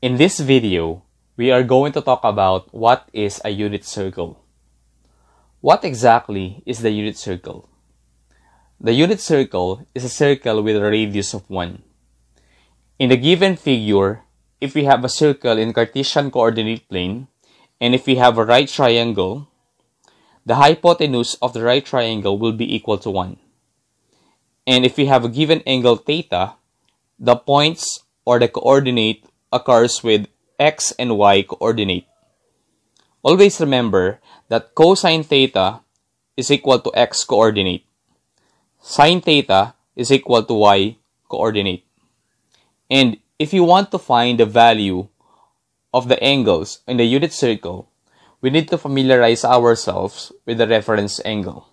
In this video, we are going to talk about what is a unit circle. What exactly is the unit circle? The unit circle is a circle with a radius of 1. In the given figure, if we have a circle in Cartesian coordinate plane, and if we have a right triangle, the hypotenuse of the right triangle will be equal to 1. And if we have a given angle theta, the points or the coordinate occurs with x and y coordinate. Always remember that cosine theta is equal to x coordinate. Sine theta is equal to y coordinate. And if you want to find the value of the angles in the unit circle, we need to familiarize ourselves with the reference angle.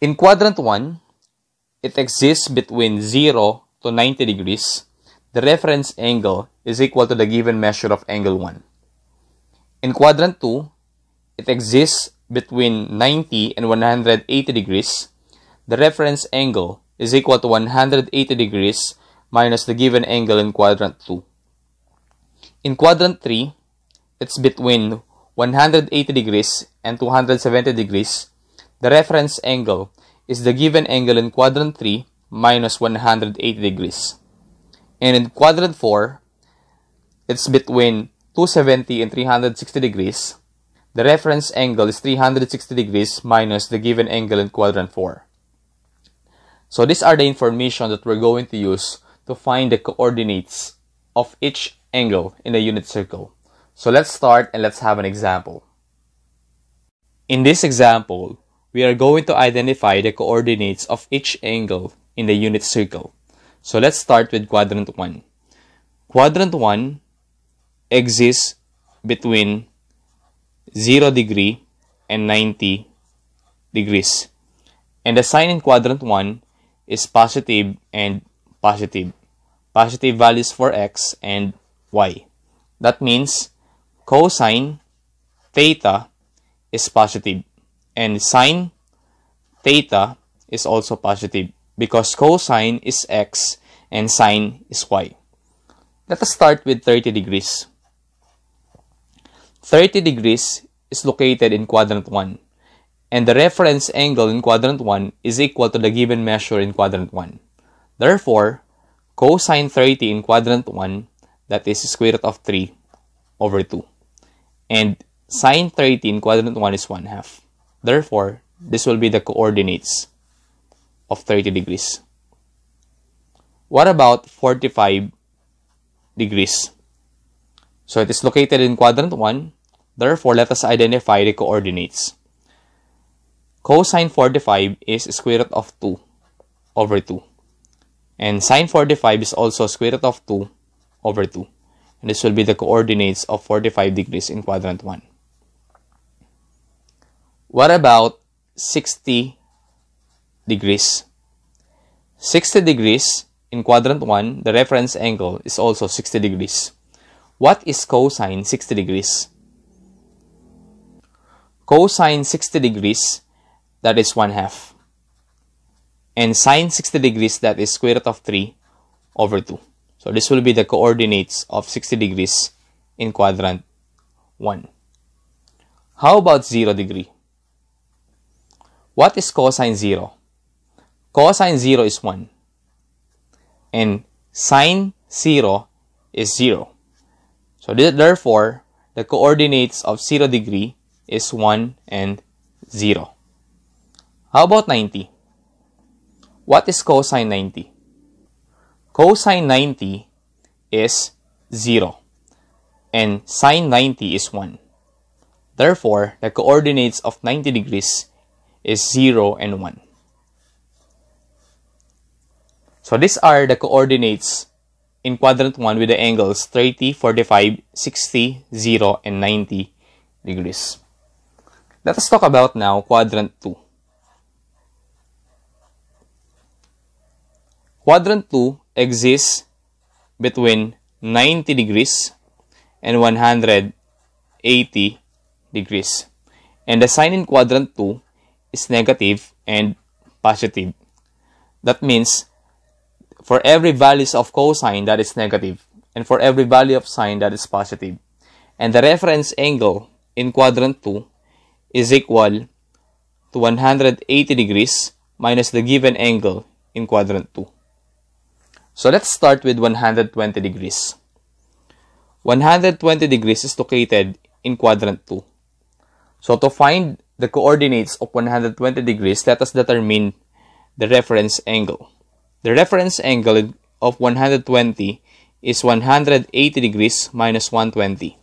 In quadrant 1, it exists between 0 to 90 degrees the reference angle is equal to the given measure of angle 1. In quadrant 2, it exists between 90 and 180 degrees. The reference angle is equal to 180 degrees minus the given angle in quadrant 2. In quadrant 3, it's between 180 degrees and 270 degrees. The reference angle is the given angle in quadrant 3 minus 180 degrees. And in quadrant 4, it's between 270 and 360 degrees. The reference angle is 360 degrees minus the given angle in quadrant 4. So these are the information that we're going to use to find the coordinates of each angle in the unit circle. So let's start and let's have an example. In this example, we are going to identify the coordinates of each angle in the unit circle. So let's start with quadrant 1. Quadrant 1 exists between 0 degree and 90 degrees. And the sign in quadrant 1 is positive and positive. Positive values for x and y. That means cosine theta is positive and sine theta is also positive because cosine is x and sine is y. Let us start with 30 degrees. 30 degrees is located in quadrant 1 and the reference angle in quadrant 1 is equal to the given measure in quadrant 1. Therefore, cosine 30 in quadrant 1 that is square root of 3 over 2 and sine 30 in quadrant 1 is 1 half. Therefore, this will be the coordinates of 30 degrees. What about 45 degrees? So it is located in quadrant 1. Therefore, let us identify the coordinates. Cosine 45 is square root of 2 over 2. And sine 45 is also square root of 2 over 2. And this will be the coordinates of 45 degrees in quadrant 1. What about 60 degrees. 60 degrees in quadrant 1, the reference angle is also 60 degrees. What is cosine 60 degrees? Cosine 60 degrees, that is 1 half. And sine 60 degrees, that is square root of 3 over 2. So this will be the coordinates of 60 degrees in quadrant 1. How about 0 degree? What is cosine 0? Cosine 0 is 1. And sine 0 is 0. So therefore, the coordinates of 0 degree is 1 and 0. How about 90? What is cosine 90? Cosine 90 is 0 and sine 90 is 1. Therefore, the coordinates of 90 degrees is 0 and 1. So these are the coordinates in quadrant 1 with the angles 30, 45, 60, 0, and 90 degrees. Let us talk about now quadrant 2. Quadrant 2 exists between 90 degrees and 180 degrees. And the sign in quadrant 2 is negative and positive. That means for every values of cosine that is negative, and for every value of sine that is positive. And the reference angle in quadrant 2 is equal to 180 degrees minus the given angle in quadrant 2. So let's start with 120 degrees. 120 degrees is located in quadrant 2. So to find the coordinates of 120 degrees, let us determine the reference angle. The reference angle of 120 is 180 degrees minus 120.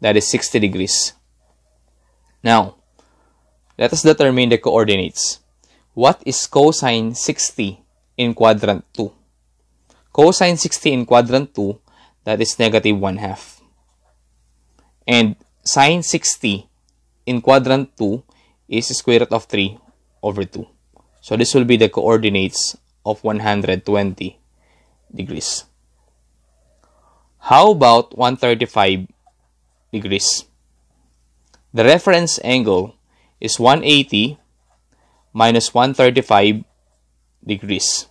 That is 60 degrees. Now, let us determine the coordinates. What is cosine 60 in quadrant 2? Cosine 60 in quadrant 2, that is negative 1 half. And sine 60 in quadrant 2 is square root of 3 over 2. So this will be the coordinates of 120 degrees. How about 135 degrees? The reference angle is 180 minus 135 degrees.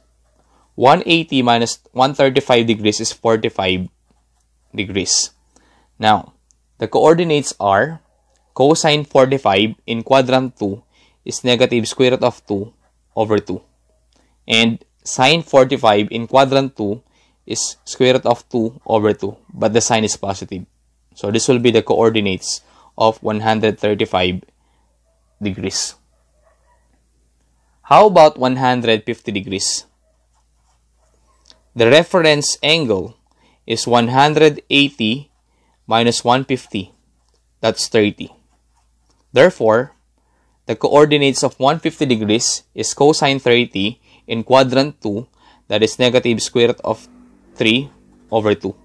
180 minus 135 degrees is 45 degrees. Now, the coordinates are cosine 45 in quadrant 2 is negative square root of 2 over 2. And sine 45 in quadrant 2 is square root of 2 over 2, but the sign is positive. So this will be the coordinates of 135 degrees. How about 150 degrees? The reference angle is 180 minus 150. That's 30. Therefore, the coordinates of 150 degrees is cosine 30 in quadrant 2 that is negative square root of 3 over 2.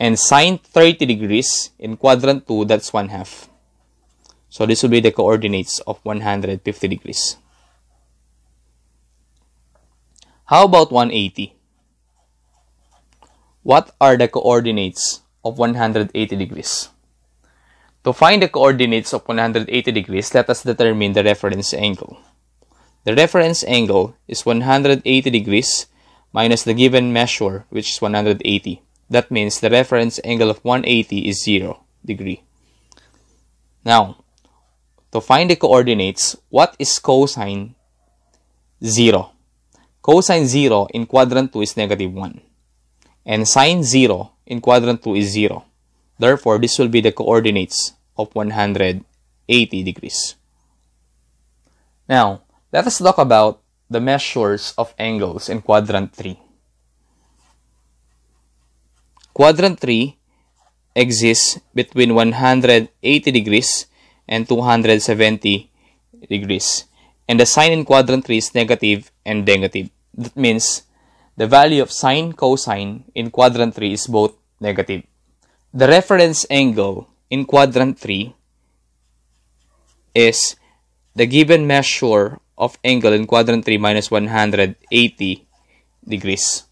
And sine 30 degrees in quadrant 2 that's 1 half. So this will be the coordinates of 150 degrees. How about 180? What are the coordinates of 180 degrees? To find the coordinates of 180 degrees, let us determine the reference angle. The reference angle is 180 degrees minus the given measure, which is 180. That means the reference angle of 180 is 0 degree. Now, to find the coordinates, what is cosine 0? Cosine 0 in quadrant 2 is negative 1. And sine 0 in quadrant 2 is 0. Therefore, this will be the coordinates of 180 degrees. Now, let us talk about the measures of angles in quadrant 3. Quadrant 3 exists between 180 degrees and 270 degrees. And the sign in quadrant 3 is negative and negative. That means the value of sine cosine in quadrant 3 is both negative. The reference angle in quadrant 3 is the given measure of angle in quadrant 3 minus 180 degrees.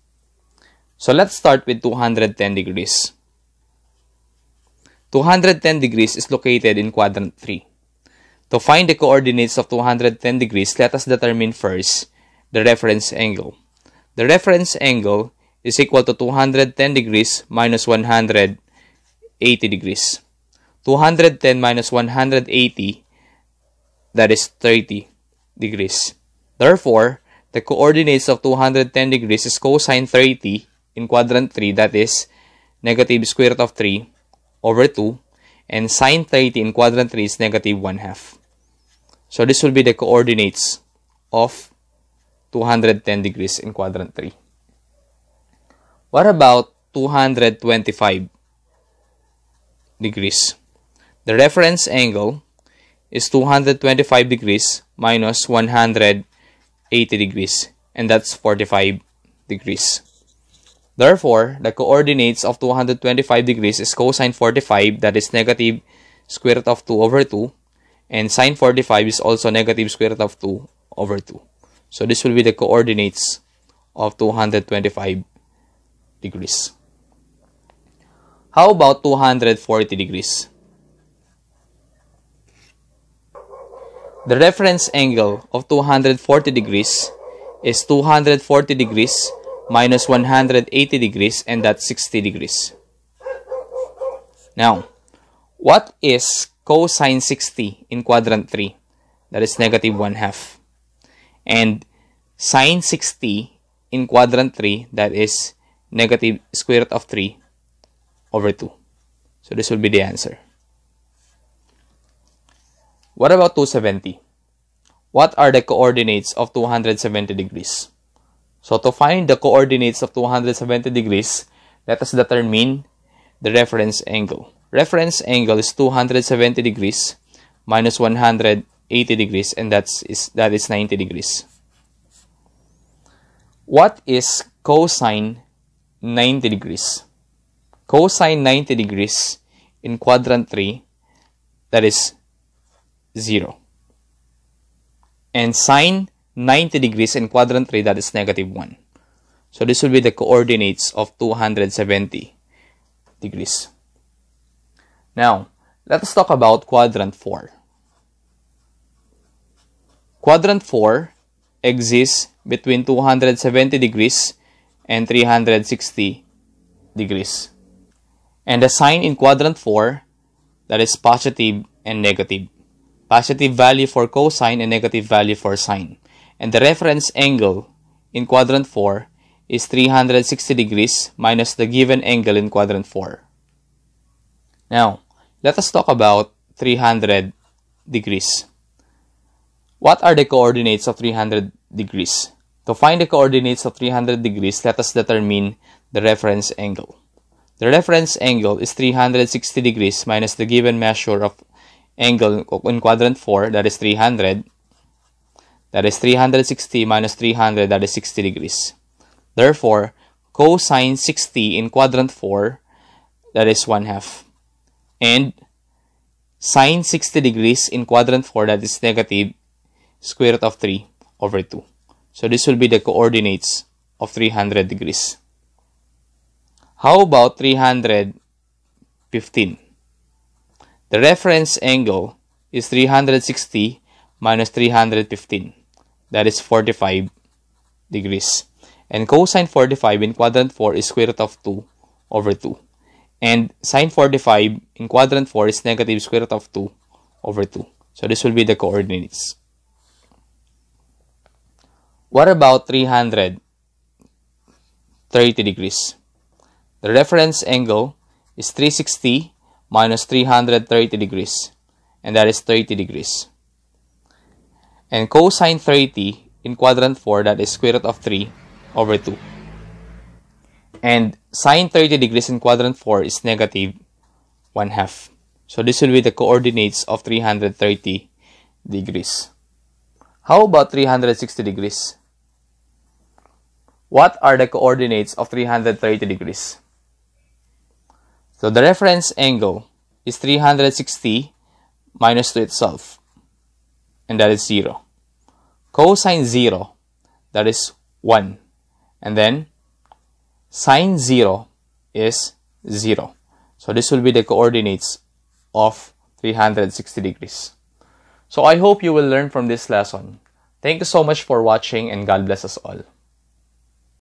So let's start with 210 degrees. 210 degrees is located in quadrant 3. To find the coordinates of 210 degrees, let us determine first the reference angle. The reference angle is equal to 210 degrees minus 180 degrees. 210 minus 180, that is 30 degrees. Therefore, the coordinates of 210 degrees is cosine 30 in quadrant 3, that is negative square root of 3 over 2, and sine 30 in quadrant 3 is negative 1 half. So this will be the coordinates of 210 degrees in quadrant 3. What about 225 degrees? The reference angle is 225 degrees minus 180 degrees, and that's 45 degrees. Therefore, the coordinates of 225 degrees is cosine 45, that is negative square root of 2 over 2, and sine 45 is also negative square root of 2 over 2. So this will be the coordinates of 225 degrees. How about 240 degrees? The reference angle of 240 degrees is 240 degrees minus 180 degrees, and that's 60 degrees. Now, what is cosine 60 in quadrant 3? That is negative 1 half. And sine 60 in quadrant 3, that is negative square root of 3 over 2. So this will be the answer. What about 270? What are the coordinates of 270 degrees? So to find the coordinates of 270 degrees, let us determine the reference angle. Reference angle is 270 degrees minus 180 degrees and that's is that is 90 degrees. What is cosine 90 degrees? Cosine 90 degrees in quadrant 3 that is 0. And sine 90 degrees in quadrant 3 that is negative 1. So this will be the coordinates of 270 degrees. Now, let us talk about quadrant 4. Quadrant 4 exists between 270 degrees and 360 degrees. And the sign in quadrant 4 that is positive and negative. Positive value for cosine and negative value for sine. And the reference angle in quadrant 4 is 360 degrees minus the given angle in quadrant 4. Now, let us talk about 300 degrees. What are the coordinates of 300 degrees? To find the coordinates of 300 degrees, let us determine the reference angle. The reference angle is 360 degrees minus the given measure of angle in quadrant 4, that is 300. That is 360 minus 300, that is 60 degrees. Therefore, cosine 60 in quadrant 4, that is 1 half and sine 60 degrees in quadrant 4 that is negative square root of 3 over 2. So this will be the coordinates of 300 degrees. How about 315? The reference angle is 360 minus 315. That is 45 degrees. And cosine 45 in quadrant 4 is square root of 2 over 2. And sine 45 in quadrant 4 is negative square root of 2 over 2. So this will be the coordinates. What about 330 degrees? The reference angle is 360 minus 330 degrees. And that is 30 degrees. And cosine 30 in quadrant 4, that is square root of 3 over 2. And sine 30 degrees in quadrant 4 is negative 1 half. So this will be the coordinates of 330 degrees. How about 360 degrees? What are the coordinates of 330 degrees? So the reference angle is 360 minus 2 itself. And that is 0. Cosine 0, that is 1. And then sine 0 is 0. So this will be the coordinates of 360 degrees. So I hope you will learn from this lesson. Thank you so much for watching and God bless us all.